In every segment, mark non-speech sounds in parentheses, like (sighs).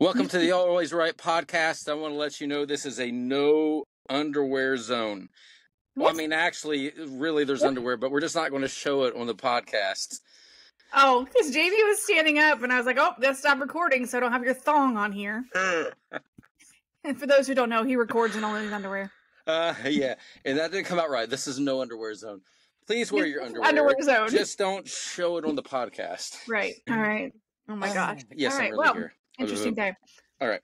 Welcome to the All Ways Write podcast. I want to let you know this is a no underwear zone. Well, I mean, actually, really, there's underwear, but we're just not going to show it on the podcast. Oh, because Jaime was standing up, and I was like, "Oh, let's stop recording, so I don't have your thong on here." and (laughs) for those who don't know, he records in all his underwear. Uh, yeah, and that didn't come out right. This is no underwear zone. Please wear your underwear. underwear zone. Just don't show it on the podcast. Right. All right. Oh my (clears throat) gosh. yes, all I'm right. really well, here. Interesting day. All right.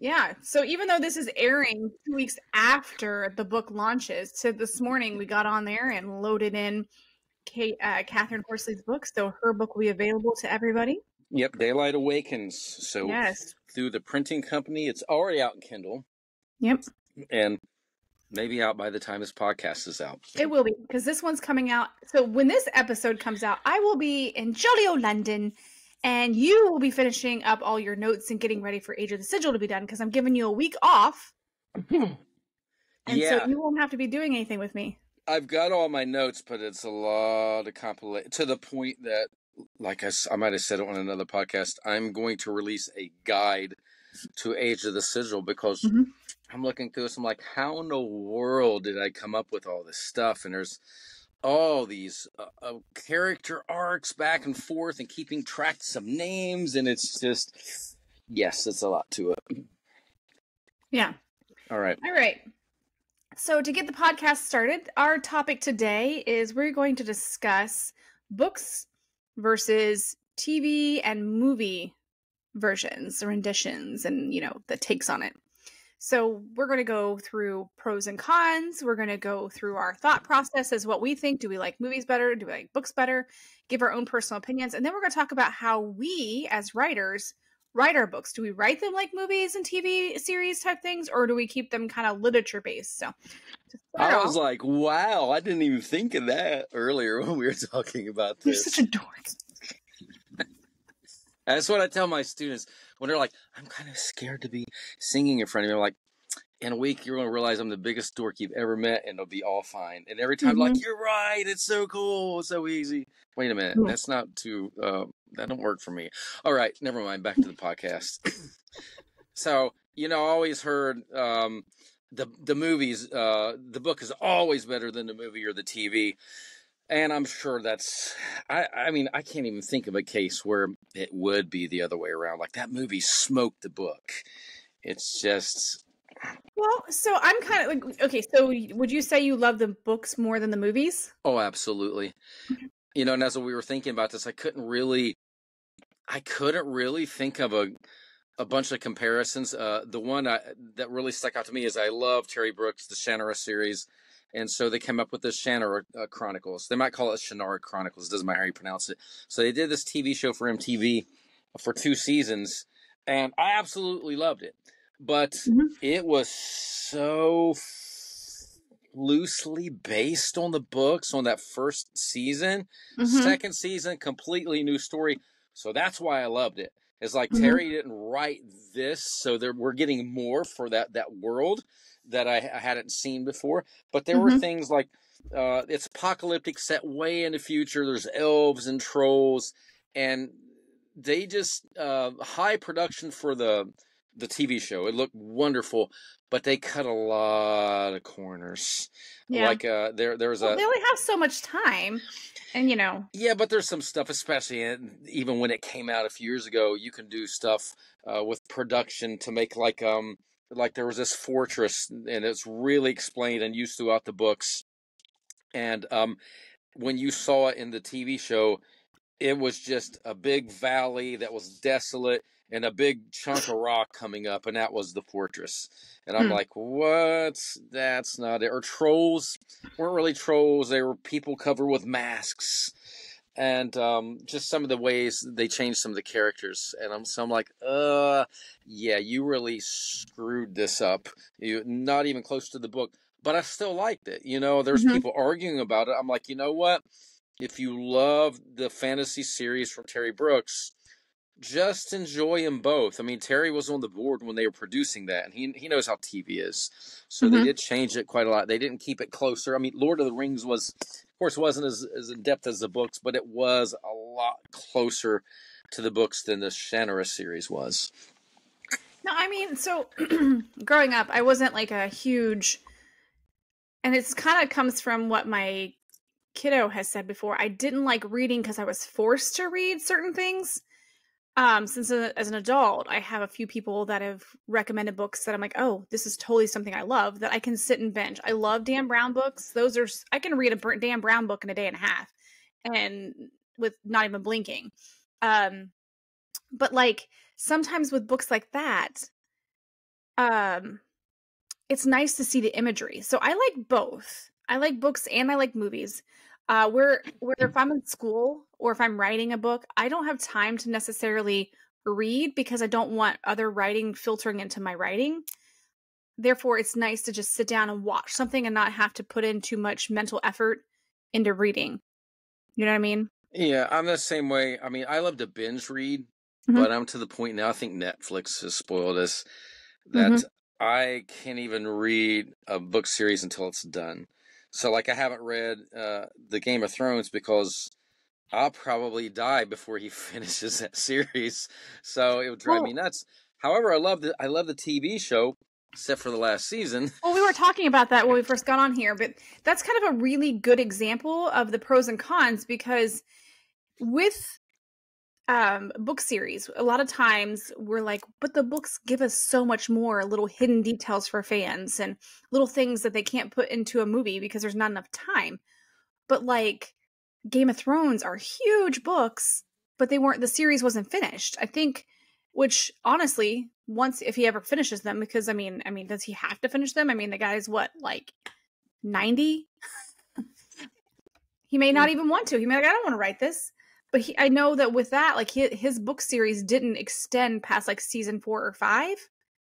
Yeah. So even though this is airing two weeks after the book launches, so this morning we got on there and loaded in Kate, uh, Catherine Horsley's book. So her book will be available to everybody. Yep, Daylight Awakens. So Yes. through the printing company, it's already out in Kindle Yep. and maybe out by the time this podcast is out. It will be because this one's coming out. So when this episode comes out, I will be in jolly old London, and you will be finishing up all your notes and getting ready for Age of the Sigil to be done because I'm giving you a week off, (laughs) and yeah, so you won't have to be doing anything with me. I've got all my notes, but it's a lot of compilation to the point that, like I, I might have said it on another podcast, I'm going to release a guide to Age of the Sigil because Mhm. I'm looking through this. I'm like, how in the world did I come up with all this stuff? And there's all these uh, uh, character arcs back and forth and keeping track of some names, and it's just, yes, it's a lot to it. Yeah. All right. All right. So, to get the podcast started, our topic today is we're going to discuss books versus TV and movie versions, or renditions, and you know, the takes on it. So, we're going to go through pros and cons. We're going to go through our thought process as what we think. Do we like movies better? Do we like books better? Give our own personal opinions. And then we're going to talk about how we, as writers, write our books? Do we write them like movies and TV series type things, or do we keep them kind of literature based? So, I was off- like, wow, I didn't even think of that earlier (laughs) when we were talking about this. you're such a dork. That's what I tell my students when they're like, I'm kind of scared to be singing in front of you. I'm like, in a week, you're going to realize I'm the biggest dork you've ever met, and it'll be all fine. And every time, like, you're right, it's so cool, it's so easy. Wait a minute, that's not too, uh, that don't work for me. All right, never mind, back to the podcast. (laughs) so, you know, I always heard um, the, the movies, uh, the book is always better than the movie or the TV. And I'm sure that's, I, I mean, I can't even think of a case where it would be the other way around. Like that movie smoked the book. It's just, Well, so I'm kind of like, okay, so would you say you love the books more than the movies? oh, absolutely. You know, and as we were thinking about this, I couldn't really, I couldn't really think of a, a bunch of comparisons. Uh, the one I, that really stuck out to me is I love Terry Brooks, the Shannara series. And so they came up with the Shannara uh, Chronicles. They might call it Shannara Chronicles. It doesn't matter how you pronounce it. So they did this TV show for MTV for two seasons, and I absolutely loved it. But Mhm. it was so f- loosely based on the books on that first season. Mhm. Second season, completely new story. So that's why I loved it. It's like Mhm. Terry didn't write this, so there, we're getting more for that that world that I, I hadn't seen before. But there were Mhm. things like uh, it's apocalyptic, set way in the future. There's elves and trolls, and they just uh, high production for the the TV show. It looked wonderful, but they cut a lot of corners. Yeah. Like uh, there there was Well, a they only have so much time, and you know, yeah, but there's some stuff, especially in, even when it came out a few years ago. You can do stuff uh, with production to make like um like there was this fortress, and it's really explained and used throughout the books. And um, when you saw it in the TV show, it was just a big valley that was desolate and a big chunk of rock coming up, and that was the fortress. And I'm Hmm. like, what? That's not it. Or trolls weren't really trolls; they were people covered with masks, and um, just some of the ways they changed some of the characters. And I'm so I'm like, uh, yeah, you really screwed this up. You not even close to the book, but I still liked it. You know, there's Mhm. people arguing about it. I'm like, you know what? If you love the fantasy series from Terry Brooks, just enjoy them both. I mean, Terry was on the board when they were producing that, and he he knows how TV is. So they Mhm. did change it quite a lot. They didn't keep it closer. I mean, Lord of the Rings was, of course, wasn't as as in depth as the books, but it was a lot closer to the books than the Shannara series was. No, I mean, so (clears throat) growing up, I wasn't like a huge, and it's kind of comes from what my kiddo has said before. I didn't like reading because I was forced to read certain things. Um, since a, uh, as an adult, I have a few people that have recommended books that I'm like, oh, this is totally something I love that I can sit and binge. I love Dan Brown books. Those are I can read a Dan Brown book in a day and a half, and with not even blinking. Um, but like sometimes with books like that, um, it's nice to see the imagery. So I like both. I like books and I like movies. Uh, where where if I'm in school or if I'm writing a book, I don't have time to necessarily read because I don't want other writing filtering into my writing. Therefore, it's nice to just sit down and watch something and not have to put in too much mental effort into reading. You know what I mean? Yeah, I'm the same way. I mean, I love to binge read, mm-hmm. but I'm to the point now. I think Netflix has spoiled us that mm-hmm. I can't even read a book series until it's done. So, like, I haven't read uh, the Game of Thrones because I'll probably die before he (laughs) finishes that series. So it would drive me nuts. However, I love the I love the TV show, except for the last season. Well, we were talking about that when we first got on here, but that's kind of a really good example of the pros and cons because with um book series a lot of times we're like but the books give us so much more little hidden details for fans and little things that they can't put into a movie because there's not enough time but like game of thrones are huge books but they weren't the series wasn't finished i think which honestly once if he ever finishes them because i mean i mean does he have to finish them i mean the guy's what like 90 (laughs) he may not even want to he may like i don't want to write this but he, I know that with that, like his, his book series didn't extend past like season four or five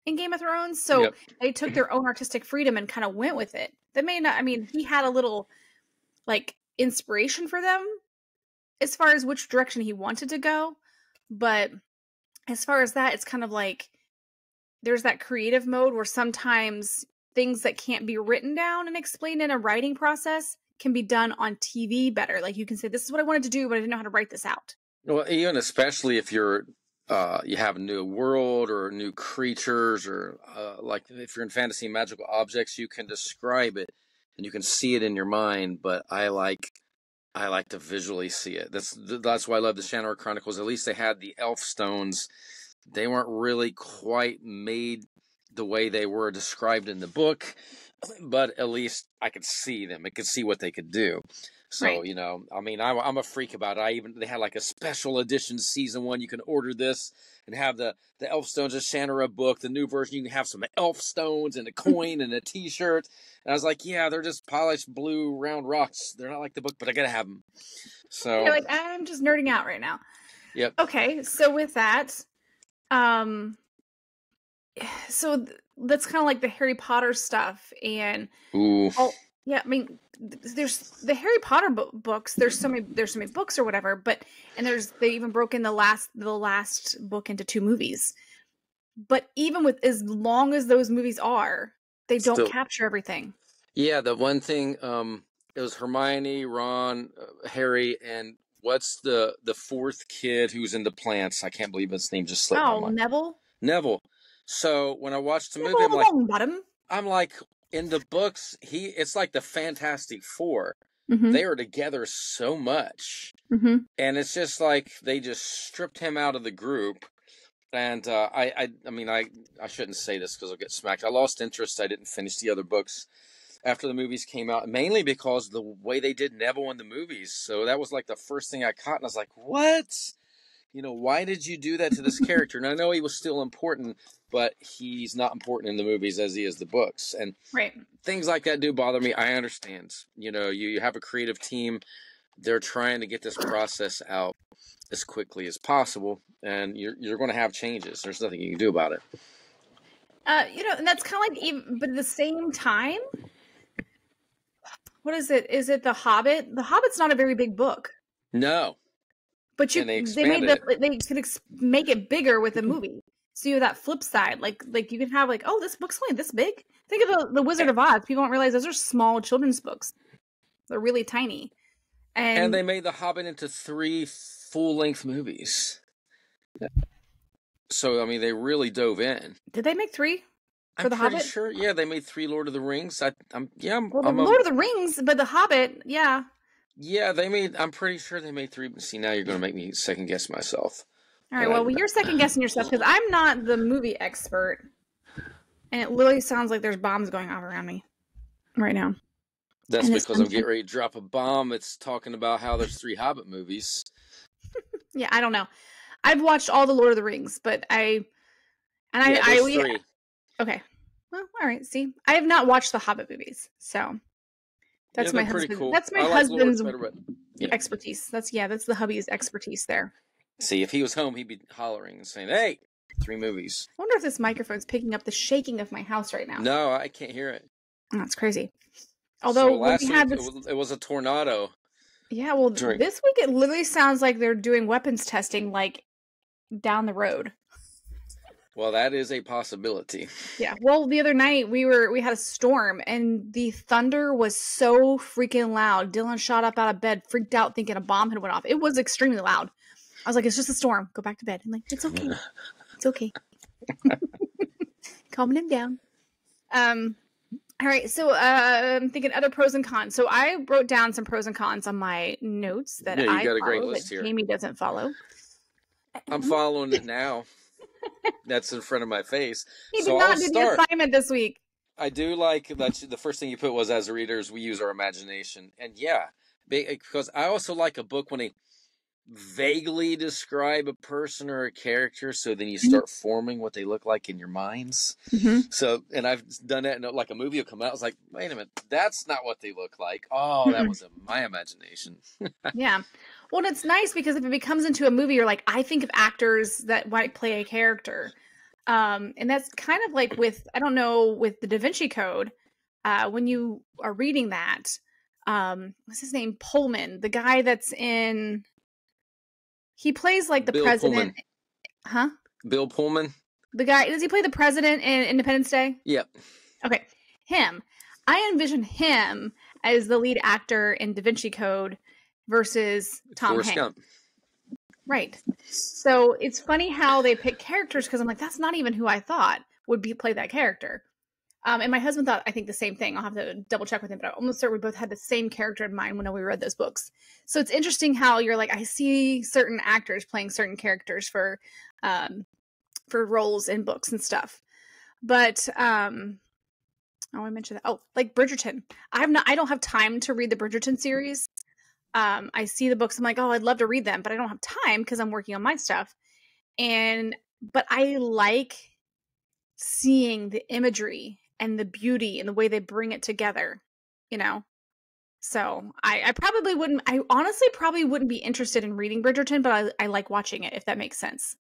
in Game of Thrones, so yep. they took their own artistic freedom and kind of went with it. That may not. I mean, he had a little like inspiration for them as far as which direction he wanted to go, but as far as that, it's kind of like there's that creative mode where sometimes things that can't be written down and explained in a writing process can be done on TV better. Like you can say, "This is what I wanted to do, but I didn't know how to write this out." Well, even especially if you're uh, you have a new world or new creatures or uh, like if you're in fantasy magical objects, you can describe it and you can see it in your mind. But I like I like to visually see it. That's that's why I love the Shannara Chronicles. At least they had the elf stones. They weren't really quite made the way they were described in the book but at least I could see them. I could see what they could do. So right. you know, I mean, I'm, I'm a freak about it. I even they had like a special edition season one. You can order this and have the the Elf Stones of Shannara book, the new version. You can have some Elf Stones and a coin and a T-shirt. And I was like, yeah, they're just polished blue round rocks. They're not like the book, but I gotta have them. So You're like I'm just nerding out right now. Yep. Okay, so with that, um, (sighs) so th- that's kind of like the Harry Potter stuff and oh yeah, I mean there's the Harry Potter bo- books. There's so many there's so many books or whatever, but and there's they even broke in the last the last book into two movies. But even with as long as those movies are, they don't Still, capture everything. Yeah, the one thing um it was Hermione, Ron, uh, Harry, and what's the the fourth kid who's in the plants? I can't believe his name just slipped. Oh, Neville. Neville. So when I watched the movie, I'm like, bottom. I'm like, in the books, he it's like the Fantastic 4 mm-hmm. They are together so much, mm-hmm. and it's just like they just stripped him out of the group. And uh, I, I, I mean, I, I shouldn't say this because I'll get smacked. I lost interest. I didn't finish the other books after the movies came out, mainly because the way they did Neville in the movies. So that was like the first thing I caught, and I was like, "What? You know, why did you do that to this character?" And I know he was still important, but he's not important in the movies as he is the books. And right. things like that do bother me. I understand. You know, you, you have a creative team, they're trying to get this process out as quickly as possible, and you're you're going to have changes. There's nothing you can do about it. Uh, you know, and that's kind of like, even, but at the same time, what is it? Is it The Hobbit? The Hobbit's not a very big book. No, but you they, they, made the, they could ex- make it bigger with a movie. So you have that flip side, like like you can have like, oh, this book's only this big. Think of the, the Wizard of Oz. People don't realize those are small children's books. They're really tiny. And, and they made The Hobbit into three full length movies. So I mean, they really dove in. Did they make three for I'm the pretty Hobbit? sure. Yeah, they made three Lord of the Rings. I, I'm yeah, I'm, Well, I'm a- Lord of the Rings, but the Hobbit, yeah. Yeah, they made. I'm pretty sure they made three. See, now you're going to make me second guess myself. All right. But Well, you're second guessing yourself because I'm not the movie expert, and it literally sounds like there's bombs going off around me right now. That's And because I'm getting ready to drop a bomb. It's talking about how there's three Hobbit movies. (laughs) Yeah, I don't know. I've watched all the Lord of the Rings, but I and I, yeah, I there's we- three. okay. Well, all right. See, I have not watched the Hobbit movies, so that's yeah, my they're pretty husband. cool. That's my like husband's better, but yeah. expertise. That's yeah, that's the hubby's expertise there. see, if he was home, he'd be hollering and saying, "Hey, three movies." I wonder if this microphone's picking up the shaking of my house right now. No, I can't hear it. Oh, that's crazy. Although so last we week had it this, was, it was a tornado. yeah, well, during- this week it literally sounds like they're doing weapons testing like down the road. Well, that is a possibility. (laughs) Yeah. Well, the other night we were we had a storm and the thunder was so freaking loud. Dylan shot up out of bed, freaked out, thinking a bomb had went off. It was extremely loud. I was like, "It's just a storm. Go back to bed." I'm like, "It's okay. (laughs) It's okay." (laughs) Calming him down. Um. All right. So uh, I'm thinking other pros and cons. So I wrote down some pros and cons on my notes that Yeah, I got a great follow list that here. Jaime doesn't follow. I'm following it now. (laughs) That's in front of my face. He So did not I'll do the assignment this week. I do like that. The first thing you put was, as readers, we use our imagination, and yeah, because I also like a book when they vaguely describe a person or a character, so then you Mm-hmm. start forming what they look like in your minds. Mhm. So, and I've done that, and like a movie will come out, I was like, wait a minute, that's not what they look like. Oh, that was in my imagination. (laughs) Yeah. Well, and it's nice because if it becomes into a movie, you're like, I think of actors that might play a character. Um, and that's kind of like with, I don't know, with the Da Vinci Code, uh, when you are reading that, um, what's his name? Pullman, the guy that's in, he plays like the Bill president. Pullman. Huh? Bill Pullman. The guy, does he play the president in Independence Day? Yep. Okay, him. I envision him as the lead actor in Da Vinci Code versus Tom Forrest Hanks. Gump. Right. So it's funny how they pick characters because I'm like, that's not even who I thought would be play that character. Um, and my husband thought I think the same thing. I'll have to double check with him, but I'm almost certain we both had the same character in mind when we read those books. So it's interesting how you're like, I see certain actors playing certain characters for um, for roles in books and stuff. But um, oh, I mentioned that. Oh, like Bridgerton. I've not. I don't have time to read the Bridgerton series um, I see the books. I'm like, oh, I'd love to read them, but I don't have time because I'm working on my stuff. And but I like seeing the imagery and the beauty and the way they bring it together. You know. So I, I probably wouldn't. I honestly probably wouldn't be interested in reading Bridgerton, but I, I like watching it if that makes sense.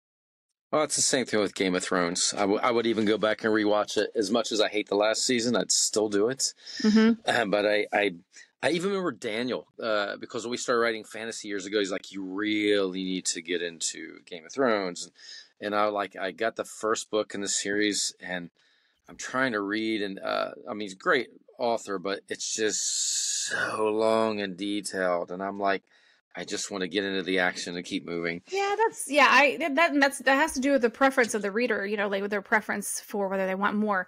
Well, it's the same thing with Game of Thrones. I, w- I would even go back and rewatch it. As much as I hate the last season, I'd still do it. Mm-hmm. Uh, but I, I, I even remember Daniel uh, because when we started writing fantasy years ago, he's like, "You really need to get into Game of Thrones," and, and I like I got the first book in the series, and I'm trying to read, and uh, I mean, he's great author, but it's just so long and detailed, and I'm like, I just want to get into the action and keep moving. Yeah, that's yeah. I that that- that's that has to do with the preference of the reader. You know, like with their preference for whether they want more,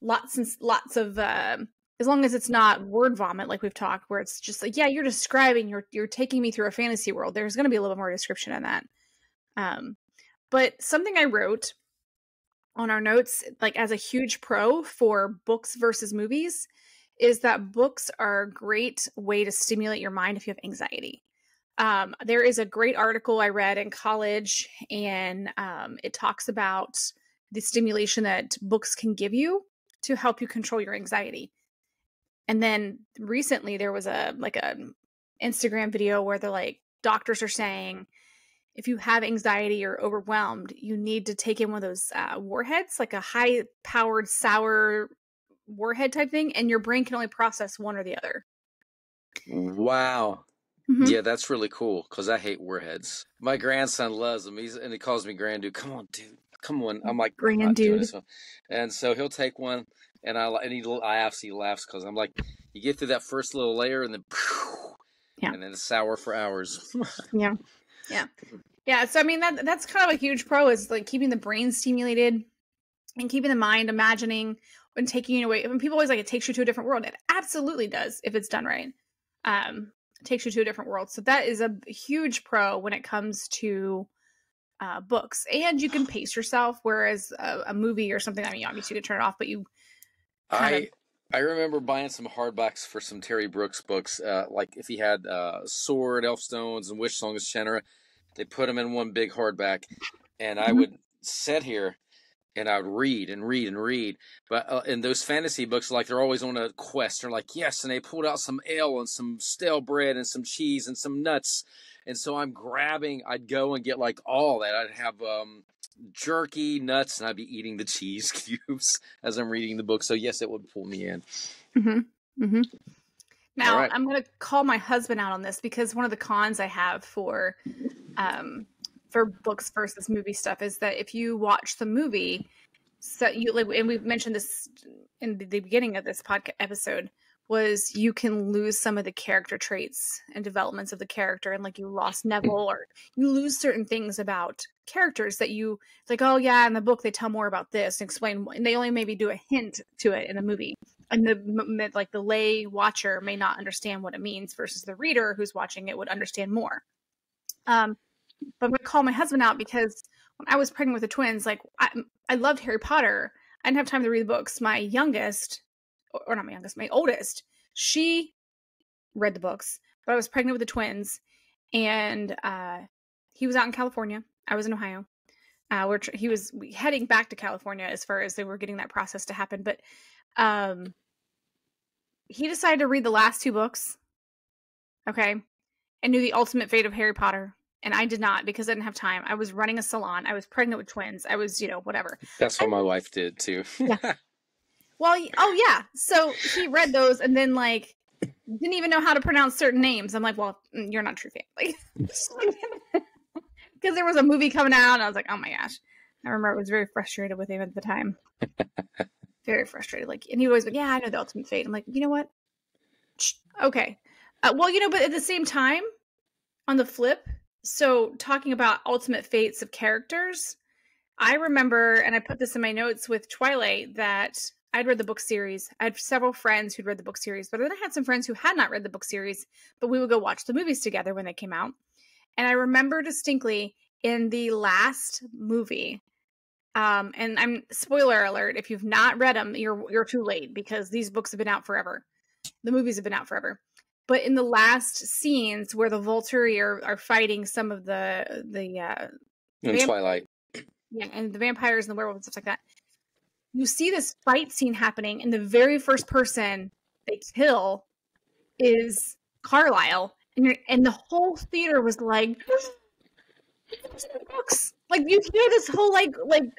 lots and lots of. Uh, as long as it's not word vomit, like we've talked, where it's just like, yeah, you're describing, you're you're taking me through a fantasy world. There's going to be a little more description in that. Um, but something I wrote on our notes, like as a huge pro for books versus movies, is that books are a great way to stimulate your mind if you have anxiety. Um, there is a great article I read in college, and um, it talks about the stimulation that books can give you to help you control your anxiety. And then recently, there was a like a Instagram video where they're like doctors are saying if you have anxiety or overwhelmed, you need to take in one of those uh, warheads, like a high powered sour warhead type thing, and your brain can only process one or the other. Wow. Mhm. Yeah, that's really cool because I hate warheads. My grandson loves them. He's and he calls me grand dude. Come on, dude. Come on. I'm like Grand "I'm dude." And so he'll take one, and I and he laughs. He laughs because I'm like, you get through that first little layer, and then, Yeah. and then it's sour for hours. (laughs) Yeah. Yeah. Yeah, so I mean that that's kind of a huge pro is like keeping the brain stimulated and keeping the mind imagining and taking it away. When people always like it takes you to a different world, it absolutely does if it's done right. Um, it takes you to a different world. So that is a huge pro when it comes to uh, books, and you can pace yourself. Whereas a, a, movie or something, I mean, obviously you can turn it off, but you. I. I remember buying some hardbacks for some Terry Brooks books. Uh, like if he had uh, Sword, Elfstones, and Wishsong of Shannara, they put them in one big hardback, and I mm-hmm. would sit here and I would read and read and read. But uh, in those fantasy books, like they're always on a quest. They're like, yes, and they pulled out some ale and some stale bread and some cheese and some nuts. And so I'm grabbing. I'd go and get like all that. I'd have um, jerky, nuts, and I'd be eating the cheese (laughs) cubes as I'm reading the book. So yes, it would pull me in. Mm-hmm. Mm-hmm. Now right. I'm going to call my husband out on this because one of the cons I have for um, for books versus movie stuff is that if you watch the movie, so you like, and we've mentioned this in the beginning of this podcast episode, was you can lose some of the character traits and developments of the character, and like you lost Neville, or you lose certain things about characters that you like. Oh yeah, in the book they tell more about this and explain, and they only maybe do a hint to it in the movie. And the like the lay watcher may not understand what it means versus the reader who's watching it would understand more. Um, but I'm gonna call my husband out because when I was pregnant with the twins, like I, I loved Harry Potter. I didn't have time to read the books. My youngest, or not my youngest, my oldest, she read the books. But I was pregnant with the twins, and uh, he was out in California. I was in Ohio. Uh, we're tr- he was heading back to California as far as they were getting that process to happen. But um, he decided to read the last two books. Okay, and knew the ultimate fate of Harry Potter and I did not because I didn't have time. I was running a salon. I was pregnant with twins. I was, you know, whatever. That's what and, my wife did too. yeah. (laughs) Well, oh yeah. So he read those and then like didn't even know how to pronounce certain names. I'm like, well, mm, you're not true. Like, because (laughs) there was a movie coming out, and I was like, oh my gosh. I remember I was very frustrated with him at the time. (laughs) very frustrated. Like, and he always like, yeah, I know the ultimate fate. I'm like, you know what? Okay. Uh, well, you know, but at the same time, on the flip, so talking about ultimate fates of characters i remember and i put this in my notes with twilight that i'd read the book series. I had several friends who'd read the book series but then i had some friends who had not read the book series but we would go watch the movies together when they came out. And i remember distinctly in the last movie um and i'm spoiler alert if you've not read them you're you're too late because these books have been out forever. The movies have been out forever but in the last scenes where the Volturi are, are fighting some of the the uh, in vamp- Twilight, yeah, and the vampires and the werewolves and stuff like that, you see this fight scene happening, and the very first person they kill is Carlisle, and you're, and the whole theater was like, (gasps) books. like you hear this whole like like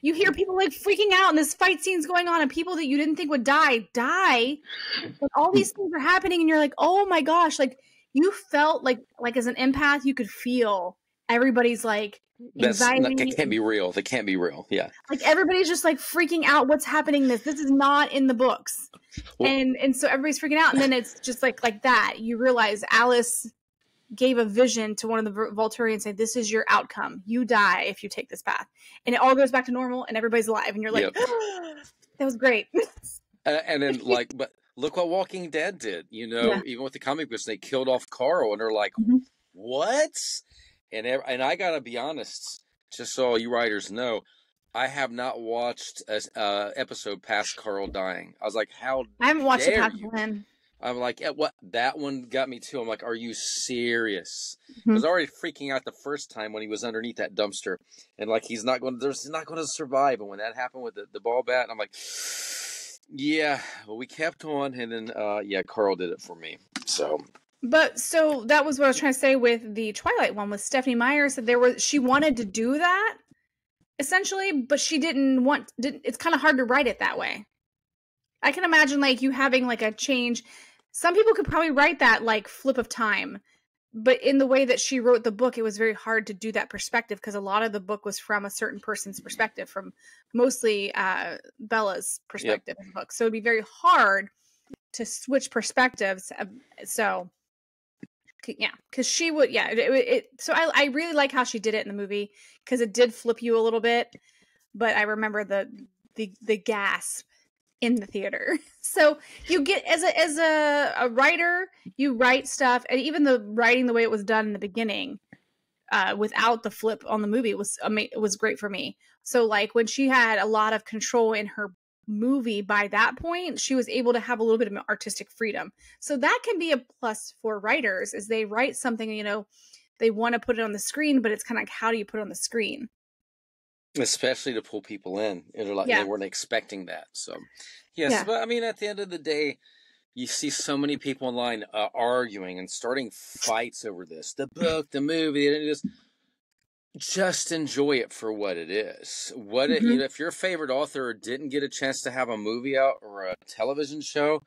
you hear people like freaking out and this fight scene's going on and people that you didn't think would die die and all these things are happening and you're like oh my gosh like you felt like like as an empath you could feel everybody's like That's anxiety. That can't be real. That can't be real. Yeah. Like everybody's just like freaking out. What's happening? This this is not in the books. Well, and and so everybody's freaking out, and then it's just like like that. You realize Alice gave a vision to one of the Volturi and said, "This is your outcome. You die if you take this path," and it all goes back to normal, and everybody's alive, and you're like, yep. (gasps) "That was great." uh, and then, (laughs) like, but look what Walking Dead did. You know, yeah. even with the comic books, they killed off Carl, and they're like, mm-hmm. "What?" And and I gotta be honest, just so all you writers know. I have not watched an uh, episode past Carl dying. I was like, "How?" I haven't watched it past Glenn. I'm like, yeah, what? That one got me too. I'm like, are you serious? Mm-hmm. I was already freaking out the first time when he was underneath that dumpster, and like he's not going, there's not going to survive. And when that happened with the, the ball bat, I'm like, (sighs) yeah. Well, we kept on, and then uh, yeah, Carl did it for me. So. But so that was what I was trying to say with the Twilight one with Stephenie Meyer said there was she wanted to do that essentially, but she didn't want. Didn't, it's kind of hard to write it that way. I can imagine like you having like a change some people could probably write that like flip of time but in the way that she wrote the book it was very hard to do that perspective because a lot of the book was from a certain person's perspective from mostly uh, bella's perspective yep. in the book so it'd be very hard to switch perspectives so yeah, because she would. Yeah, it, it, So I I really like how she did it in the movie because it did flip you a little bit, but I remember the the the gasp in the theater. (laughs) So you get as a as a, a writer, you write stuff, and even the writing the way it was done in the beginning, uh, without the flip on the movie was ama- was great for me. So like when she had a lot of control in her movie by that point, she was able to have a little bit of artistic freedom. So that can be a plus for writers is they write something, you know, they want to put it on the screen, but it's kind of like how do you put it on the screen? Especially to pull people in. They're like yeah. they weren't expecting that. So Yes, yeah. but I mean, at the end of the day, you see so many people online uh, arguing and starting fights over this, the book, the movie, and just just enjoy it for what it is. What mm-hmm. you know, if your favorite author didn't get a chance to have a movie out or a television show,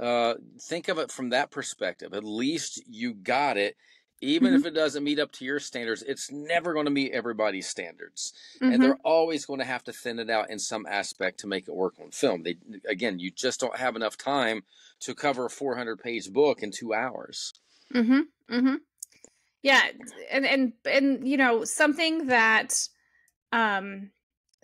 uh, think of it from that perspective. At least you got it, even mm-hmm. if it doesn't meet up to your standards, it's never going to meet everybody's standards. Mm-hmm. And they're always going to have to thin it out in some aspect to make it work on film. They again, you just don't have enough time to cover a 400 page book in 2 hours. Mhm. Mhm. Yeah, and and and you know, something that um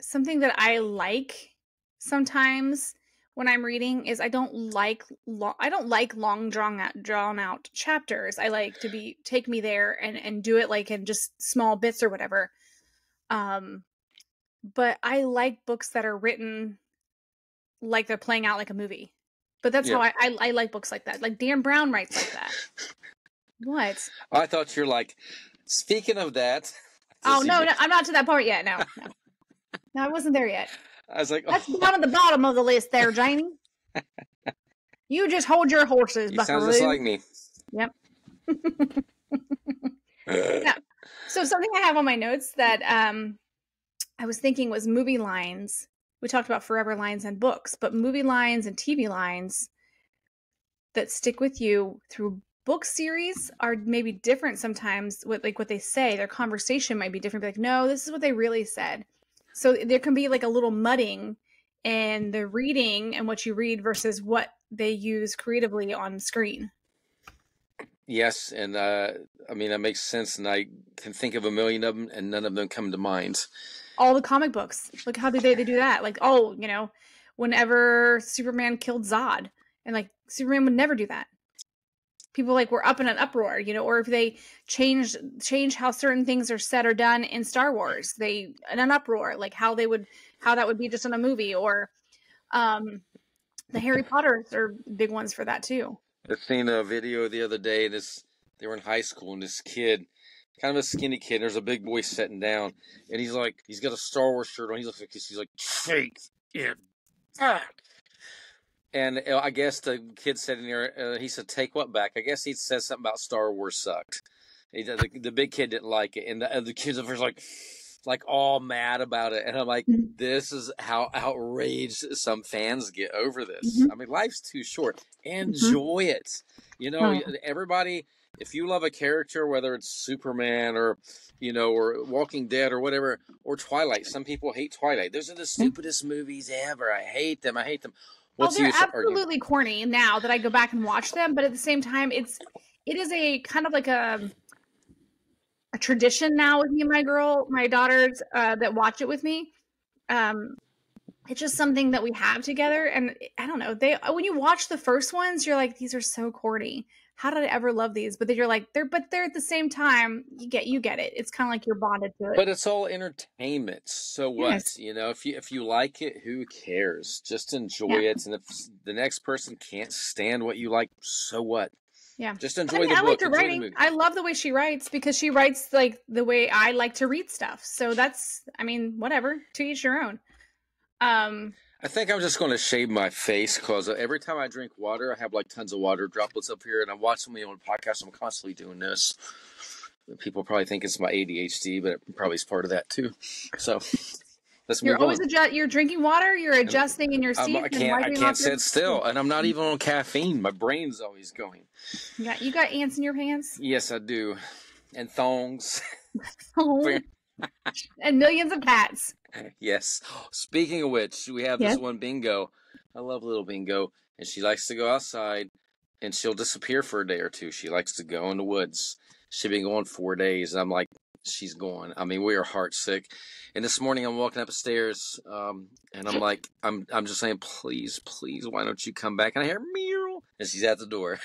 something that I like sometimes when I'm reading is I don't like long I don't like long drawn out drawn out chapters. I like to be take me there and and do it like in just small bits or whatever. Um but I like books that are written like they're playing out like a movie. But that's yeah. how I, I I like books like that. Like Dan Brown writes like that. what? I thought you're like speaking of that. (laughs) Oh no, no, I'm not to that part yet. No, no, (laughs) no, I wasn't there yet. I was like, oh. that's down at the bottom of the list there, Jaime. (laughs) you just hold your horses, you Sounds just like me. Yep. (laughs) yeah. So something I have on my notes that um, I was thinking was movie lines. We talked about forever lines and books, but movie lines and TV lines that stick with you through book series are maybe different sometimes with like what they say their conversation might be different Be like no this is what they really said so there can be like a little mudding in the reading and what you read versus what they use creatively on screen. Yes, and uh, I mean that makes sense, and I can think of a million of them, and none of them come to mind. All the comic books, like how did they, they do that? Like, oh, you know, whenever Superman killed Zod, and like Superman would never do that people like were up in an uproar you know or if they change change how certain things are said or done in star wars they in an uproar like how they would how that would be just in a movie or um the harry potters are big ones for that too. I've seen a video the other day this they were in high school and this kid kind of a skinny kid there's a big boy sitting down and he's like he's got a star wars shirt on he looks like he's like take it back and uh, I guess the kid said in there, uh, he said, "Take what back?" I guess he said something about Star Wars sucked. He, the, the big kid didn't like it, and the, the kids were like, like all mad about it. And I'm like, mm-hmm. this is how outraged some fans get over this. Mm-hmm. I mean, life's too short. Mm-hmm. Enjoy mm-hmm. it. You know, everybody. If you love a character, whether it's Superman or you know, or Walking Dead or whatever, or Twilight. Some people hate Twilight. Those are the stupidest movies ever. I hate them. I hate them. What's oh, they're absolutely corny now that I go back and watch them, but at the same time, it's it is a kind of like a a tradition now with me and my girl, my daughters uh, that watch it with me. Um, it's just something that we have together, and I don't know. They when you watch the first ones, you're like, these are so corny how did I ever love these? But then you're like, they're but they're at the same time, you get you get it. It's kind of like you're bonded to it. But it's all entertainment. So what? Yes. You know, if you if you like it, who cares? Just enjoy yeah. it. And if the next person can't stand what you like, so what? Yeah. Just enjoy I mean, the I book. Like writing. I love the way she writes because she writes like the way I like to read stuff. So that's I mean, whatever. To each your own. Um I think I'm just going to shave my face because uh, every time I drink water, I have like tons of water droplets up here, and I'm watching my own podcast. I'm constantly doing this. People probably think it's my ADHD, but it probably is part of that too. So let's you're always adjust. You're drinking water. You're adjusting in your seat. I can't. I can't sit still, and I'm not even on caffeine. My brain's always going. You got you got ants in your pants. Yes, I do, and thongs. (laughs) (laughs) and millions of cats. (laughs) yes. Speaking of which, we have yes. this one bingo. I love little bingo, and she likes to go outside and she'll disappear for a day or two. She likes to go in the woods. She's been going four days. And I'm like, she's gone. I mean, we are heart sick. And this morning I'm walking upstairs, um, and I'm like, I'm, I'm just saying, please, please, why don't you come back? And I hear meow, and she's at the door.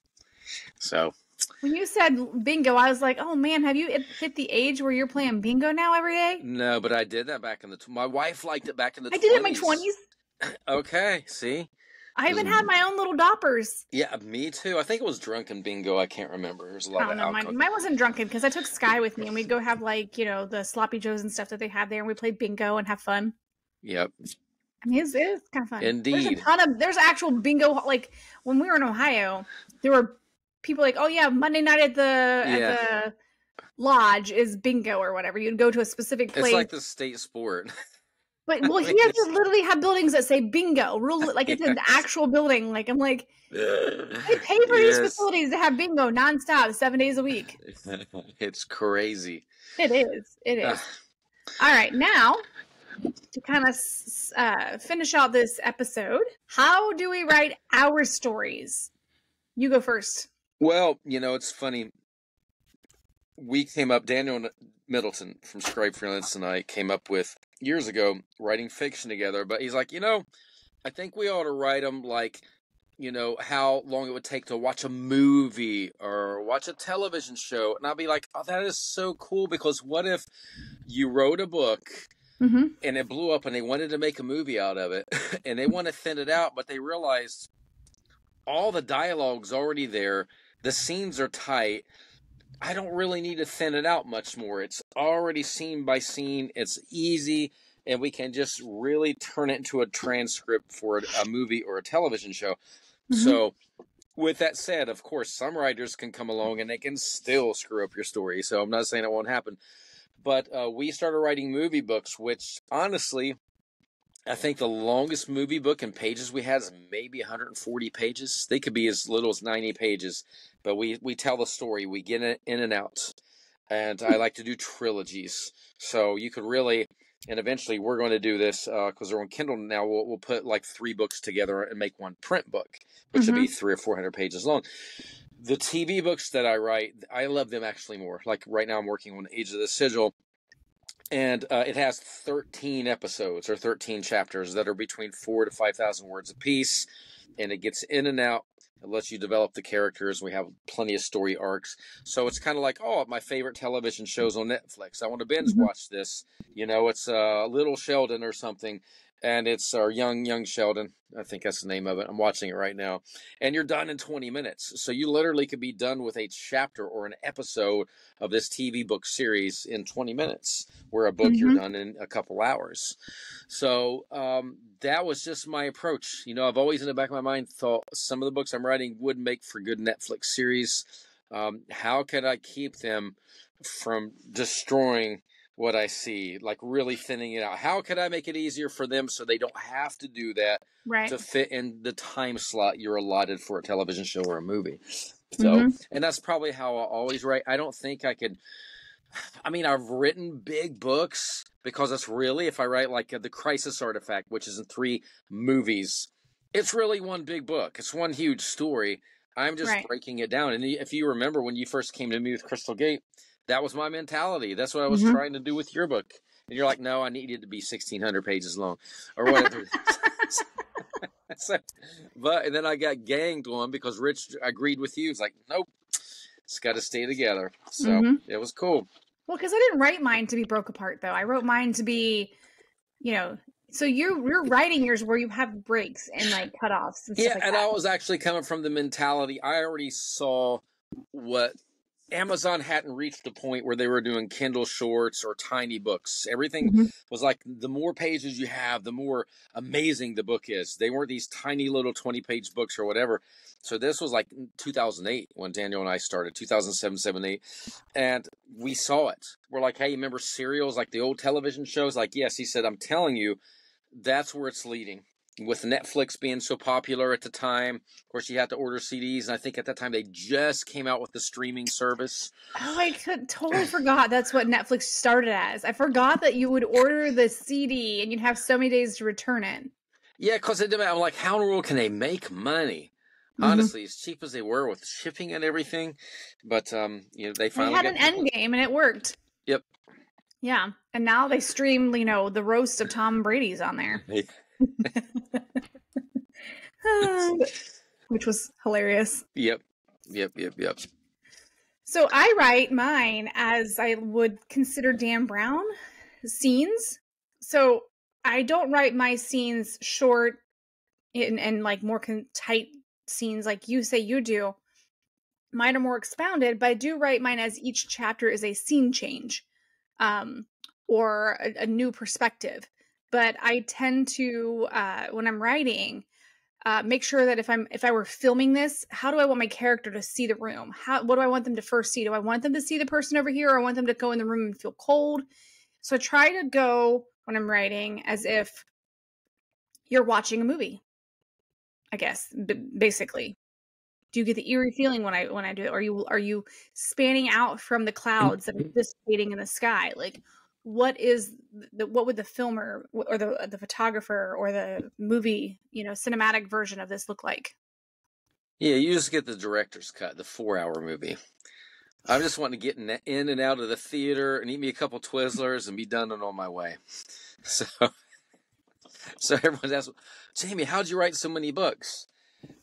(laughs) so. When you said bingo, I was like, "Oh man, have you hit the age where you're playing bingo now every day?" No, but I did that back in the. my wife liked it back in the. I 20s. did it in my twenties. (laughs) okay, see, I even had mm-hmm. my own little doppers. Yeah, me too. I think it was drunken bingo. I can't remember. There's a lot I don't of know. alcohol. Mine, mine wasn't drunken because I took Sky with me and we'd go have like you know the sloppy joes and stuff that they have there, and we played bingo and have fun. Yep. I mean, it's, it's kind of fun. There's a Indeed. ton of there's actual bingo. Like when we were in Ohio, there were people like, oh yeah, Monday night at the Yeah. at the lodge is bingo or whatever. You'd go to a specific place. It's like the state sport. (laughs) But (laughs) well, he has to literally have buildings that say bingo, real like it's an (laughs) actual building. Like I'm like, they pay for these facilities to have bingo nonstop, seven days a week. it's crazy. It is. It is. (sighs) All right, now to kind of uh, finish out this episode, how do we write our stories? You go first. Well, you know, it's funny. We came up, Daniel Middleton from Scribe Freelance and I came up with years ago writing fiction together, but he's like, you know, I think we ought to write them like, you know, how long it would take to watch a movie or watch a television show. And I'll be like, oh, that is so cool because what if you wrote a book Mm-hmm. and it blew up and they wanted to make a movie out of it (laughs) and they want to thin it out but they realized all the dialogue's already there the scenes are tight. I don't really need to thin it out much more. It's already scene by scene it's easy and we can just really turn it into a transcript for a, movie or a television show. Mhm. so with that said of course some writers can come along and they can still screw up your story so i'm not saying it won't happen. But uh, we started writing movie books, which honestly, I think the longest movie book in pages we had is maybe 140 pages. They could be as little as 90 pages, but we we tell the story. We get it in and out, and I like to do trilogies. So you could really, and eventually we're going to do this uh, because they're on Kindle now. We'll, we'll put like three books together and make one print book, which would be mm-hmm. three or 400 pages long the TV books that I write, I love them actually more. Like right now, I'm working on Age of the Sigil, and uh, it has 13 episodes or 13 chapters that are between four to 5,000 words apiece, and it gets in and out. It lets you develop the characters. We have plenty of story arcs. So it's kind of like, oh, my favorite television shows on Netflix. I want to binge Mhm. watch this. You know, it's uh, Little Sheldon or something. And it's our young, young Sheldon. I think that's the name of it. I'm watching it right now and you're done in 20 minutes. So you literally could be done with a chapter or an episode of this TV book series in 20 minutes, where a book you're Mhm. done in a couple hours. So um, that was just my approach. You know, I've always in the back of my mind thought some of the books I'm writing would make for good Netflix series. Um, how could I keep them from destroying what I see, like really thinning it out? How could I make it easier for them so they don't have to do that Right. to fit in the time slot you're allotted for a television show or a movie. So, Mhm. and that's probably how I always write. I don't think I could. I mean, I've written big books because it's really, if I write like uh, The Crisis Artifact, which is in three movies, it's really one big book. It's one huge story. I'm just Right. breaking it down. And if you remember when you first came to me with Crystal Gate, that was my mentality. That's what I was Mhm. trying to do with your book. And you're like, no, I need it to be 1,600 pages long or whatever. (laughs) so, but and then I got ganged on because Rich agreed with you. It's like, nope, it's got to stay together. So Mhm. it was cool. Well, because I didn't write mine to be broke apart, though. I wrote mine to be, you know. So you're you're writing yours where you have breaks and like cutoffs and stuff Yeah, like and that. I was actually coming from the mentality. I already saw what Amazon hadn't reached the point where they were doing Kindle shorts or tiny books. Everything Mhm. was like the more pages you have, the more amazing the book is. They weren't these tiny little 20 page books or whatever. So this was like 2008 when Daniel and I started, 2007, 7, 8. And we saw it. We're like, hey, you remember serials like the old television shows? Like, yes. He said, I'm telling you, that's where it's leading. With Netflix being so popular at the time, of course, you had to order CDs. And I think at that time they just came out with the streaming service. Oh, I totally forgot that's what Netflix started as. I forgot that you would order the CD and you'd have so many days to return it. Yeah, because I'm like, how in the world can they make money Mhm. Honestly, as cheap as they were with shipping and everything, but um, you know, they They finally had an end game and it worked. Yep. Yeah. And now they stream, you know, the roast of Tom Brady's on there. (laughs) (laughs) Which was hilarious. Yep, yep, yep, yep. So I write mine as I would consider Dan Brown scenes. So I don't write my scenes short and, and like more con- tight scenes like you say you do. Mine are more expounded, but I do write mine as each chapter is a scene change um, or a, a new perspective. But I tend to, uh, when I'm writing, uh, make sure that if I'm if I were filming this, how do I want my character to see the room? How what do I want them to first see? Do I want them to see the person over here, or I want them to go in the room and feel cold? So I try to go when I'm writing as if you're watching a movie. I guess b- basically. Do you get the eerie feeling when I when I do it? Are you are you spanning out from the clouds that are dissipating in the sky? Like what is the what would the filmer or the uh, the photographer or the movie you know cinematic version of this look like Yeah, you just get the director's cut, the four-hour movie. I'm just wanting to get in, in and out of the theater and eat me a couple Twizzlers and be done and on my way. (laughs) So, so everyone's asking, Jaime, how'd you write so many books?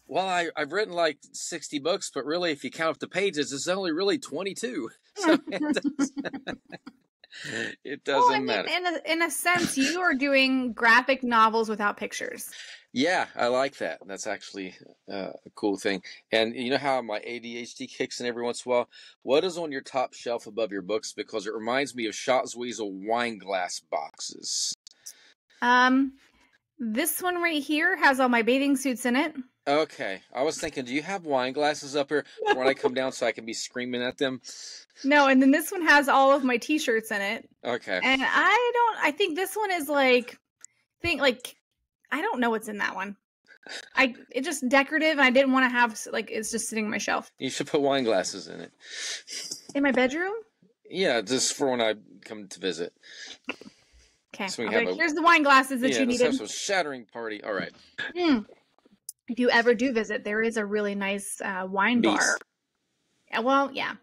Well, I, I've written like 60 books, but really, if you count up the pages, it's only really 22. (laughs) So (laughs) (laughs) it doesn't, well, I mean, matter. in a, in a sense you are doing graphic novels without pictures Yeah, I like that. That's actually uh, a cool thing. And you know how my ADHD kicks in every once in a while? What is on your top shelf above your books? Because it reminds me of Shot's Weasel wine glass boxes. um this one right here has all my bathing suits in it Okay, I was thinking, do you have wine glasses up here for (laughs) when I come down so I can be screaming at them? no and then this one has all of my t-shirts in it Okay. and i don't i think this one is like think like i don't know what's in that one i it's just decorative and i didn't want to have like it's just sitting on my shelf You should put wine glasses in it. in my bedroom Yeah, just for when I come to visit. okay So we have like, a- here's the wine glasses that yeah, you have needed some shattering party. All right. Hmm. If you ever do visit there is a really nice uh, wine Beast. bar Yeah, well yeah.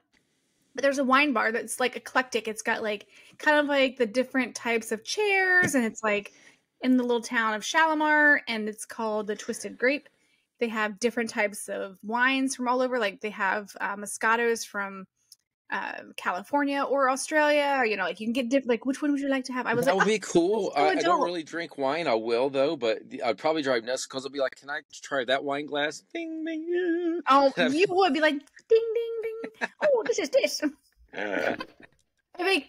But there's a wine bar that's like eclectic. It's got like kind of like the different types of chairs and it's like in the little town of shalimar and it's called the twisted grape. They have different types of wines from all over. Like they have uh, moscatos from uh, california or australia or you know like you can get different like which one would you like to have i was that like would "Oh, be cool. I, I don't really drink wine. I will though, but I'd probably drive nuts because I'll be like, "Can I try that wine glass?" Ding ding. oh (laughs) you would be like ding ding ding oh this is this. (laughs) I mean,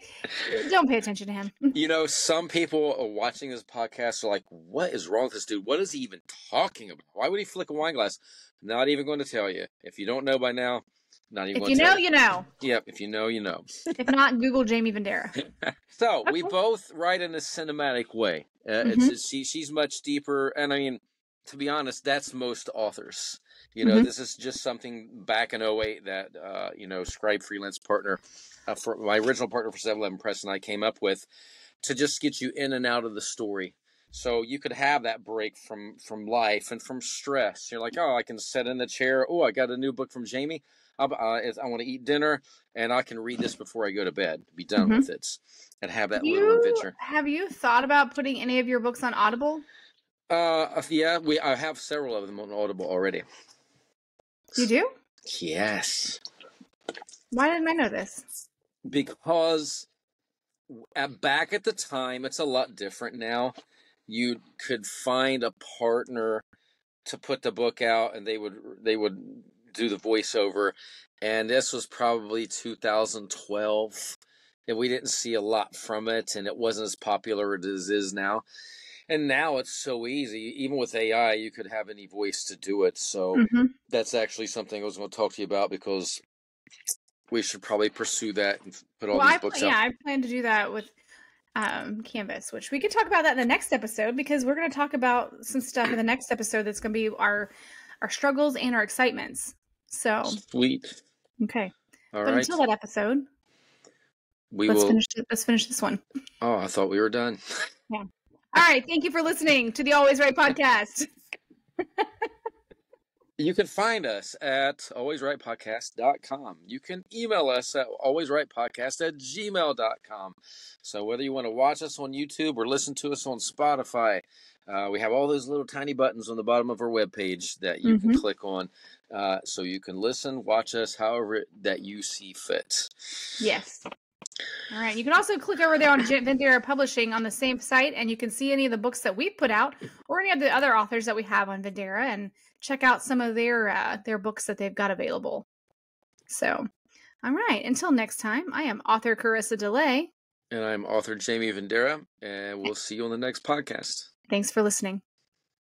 don't pay attention to him. (laughs) you know, some people are watching this podcast are like, "What is wrong with this dude? What is he even talking about? Why would he flick a wine glass?" Not even going to tell you. If you don't know by now, not even If you know, you. know. Yep. If you know, you know. (laughs) If not, Google Jaime Vendera. (laughs) So we both write in a cinematic way. Uh, Mm-hmm. it's, it's she, she's much deeper, and I mean, to be honest, that's most authors. You know, Mhm. this is just something back in 08 that uh, you know, Scribe freelance partner uh, for my original partner for 711 Press and I came up with to just get you in and out of the story. So you could have that break from from life and from stress. You're like, oh, I can sit in the chair. Oh, I got a new book from Jaime. I, uh, I want to eat dinner, and I can read this before I go to bed. Be done Mhm. with it, and have that little adventure. have you thought about putting any of your books on Audible? Uh, yeah, we I have several of them on Audible already. You do? Yes, Why didn't I know this? because at, back at the time, it's a lot different now. You could find a partner to put the book out, and they would they would do the voiceover. And this was probably 2012, and we didn't see a lot from it, and it wasn't as popular as it is now. And now it's so easy, even with AI, you could have any voice to do it. So hmm that's actually something I was going to talk to you about because we should probably pursue that and put all Well, these I, books pla- out. yeah, I plan to do that with um, Canvas, which we could talk about that in the next episode because we're going to talk about some stuff in the next episode that's going to be our our struggles and our excitements. So, Sweet. okay. All but right. until that episode, we let's will. finish it- let's finish this one. Oh, I thought we were done. (laughs) Yeah. All right. Thank you for listening to the All Ways Write podcast. (laughs) You can find us at allwayswritepodcast.com. You can email us at allwayswritepodcast at gmail.com. So whether you want to watch us on YouTube or listen to us on Spotify, uh, we have all those little tiny buttons on the bottom of our webpage that you Mm-hmm. can click on uh, so you can listen, watch us however that you see fit. Yes. All right. You can also click over there on Vendera Publishing on the same site, and you can see any of the books that we've put out, or any of the other authors that we have on Vendera, and check out some of their uh, their books that they've got available. So, all right. Until next time, I am author Karisa DeLay. And I'm author Jaime Vendera, and we'll see you on the next podcast. Thanks for listening.